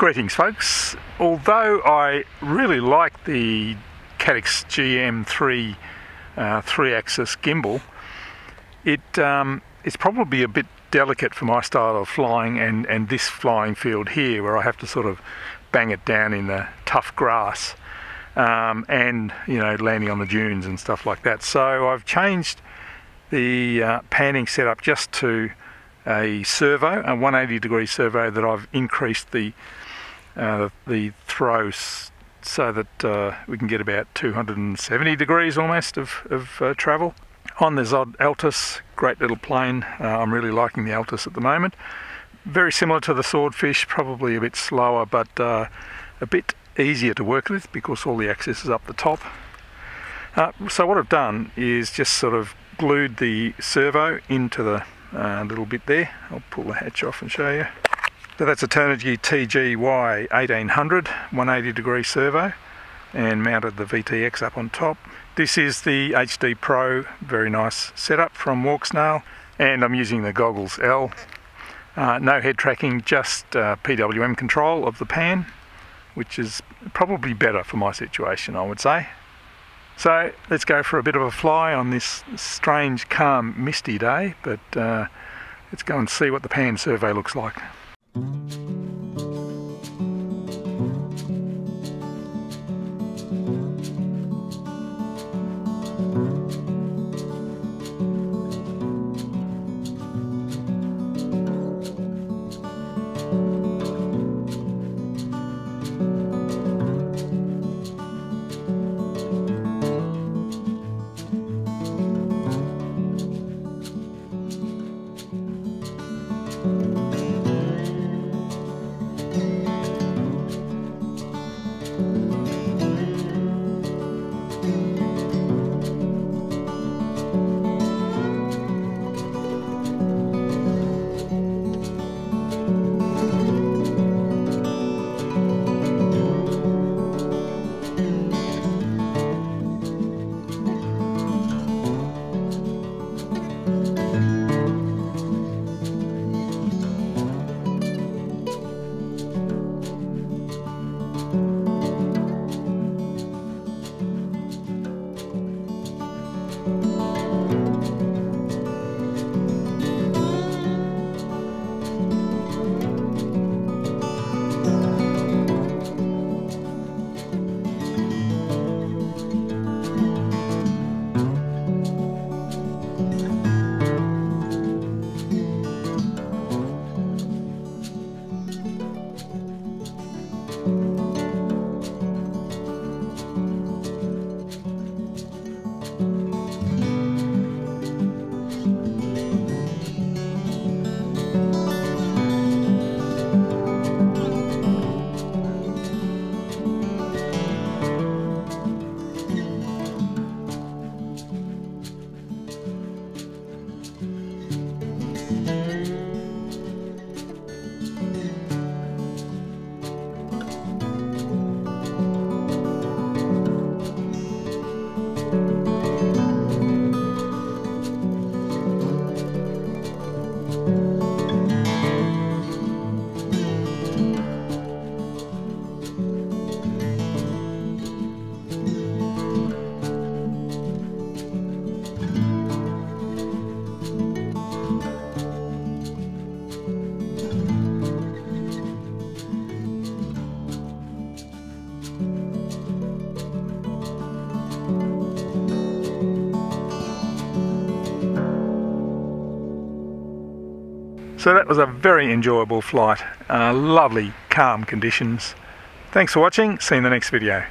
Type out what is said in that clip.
Greetings folks. Although I really like the Caddx GM3 uh, three-axis gimbal, it um, it's probably a bit delicate for my style of flying and, and this flying field here where I have to sort of bang it down in the tough grass um, and you know landing on the dunes and stuff like that. So I've changed the uh, panning setup just to a servo, a 180 degree servo that I've increased the uh, the throw so that uh, we can get about 270 degrees almost of, of uh, travel. On the ZOHD Altus, great little plane. Uh, I'm really liking the Altus at the moment. Very similar to the Swordfish, probably a bit slower, but uh, a bit easier to work with because all the access is up the top. Uh, so what I've done is just sort of glued the servo into the little bit there. I'll pull the hatch off and show you. So that's a Turnigy TGY 1800 180 degree servo and mounted the VTX up on top. This is the HD Pro, very nice setup from Walksnail and I'm using the Goggles L. Uh, no head tracking, just uh, PWM control of the pan which is probably better for my situation I would say. So let's go for a bit of a fly on this strange, calm, misty day, but uh, let's go and see what the pan servo looks like. thank you So that was a very enjoyable flight. Uh, lovely calm conditions. Thanks for watching. See you in the next video.